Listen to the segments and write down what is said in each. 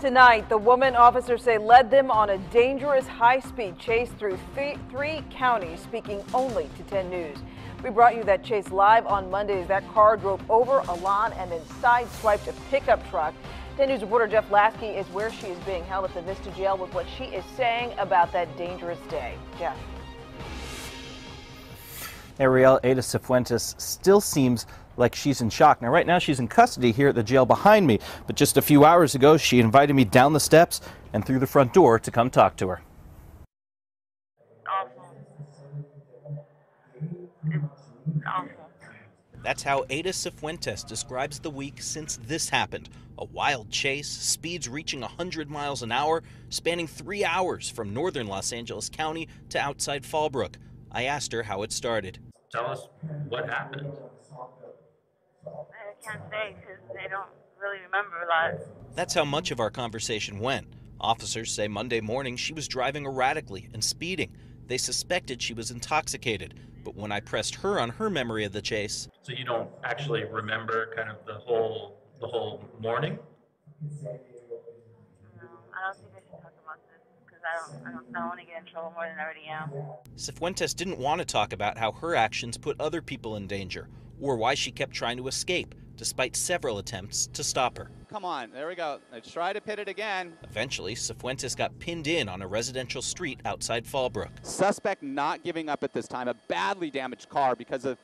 Tonight, the woman officers say led them on a dangerous high-speed chase through th three counties, speaking only to 10 News. We brought you that chase live on Monday as that car drove over a lawn and then sideswiped a pickup truck. 10 News reporter Jeff Lasky is where she is being held at the Vista Jail with what she is saying about that dangerous day. Jeff. Ariel Ada Cifuentes still seems like she's in shock. Now, right now, she's in custody here at the jail behind me, but just a few hours ago, she invited me down the steps and through the front door to come talk to her. Awful. It's awful. That's how Ada Cifuentes describes the week since this happened. A wild chase, speeds reaching 100 miles an hour, spanning three hours from northern Los Angeles County to outside Fallbrook. I asked her how it started. Tell us what happened. I can't say because they don't really remember a lot. That's how much of our conversation went. Officers say Monday morning she was driving erratically and speeding. They suspected she was intoxicated, but when I pressed her on her memory of the chase, So you don't actually remember kind of the whole the whole morning? No, I don't think I should talk about this because I don't, I don't, I don't want to get in trouble more than I already am. Cifuentes didn't want to talk about how her actions put other people in danger or why she kept trying to escape despite several attempts to stop her. Come on, there we go. Let's try to pit it again. Eventually, Cifuentes got pinned in on a residential street outside Fallbrook. Suspect not giving up at this time. A badly damaged car because of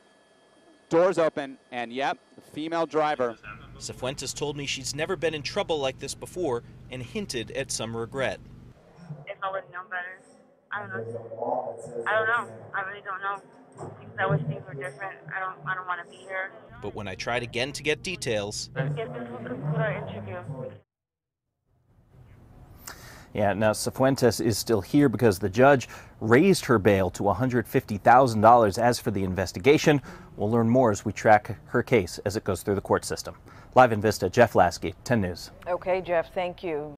doors open, and yep, the female driver. Cifuentes told me she's never been in trouble like this before and hinted at some regret. If I would have known better, I don't know. I don't know. I really don't know. Things I wish things were different. I don't. I don't want to be here. But when I tried again to get details, If this was conclude our interview. Yeah, now Cifuentes is still here because the judge raised her bail to $150,000. As for the investigation, we'll learn more as we track her case as it goes through the court system. Live in Vista, Jeff Lasky, 10 News. Okay, Jeff, thank you.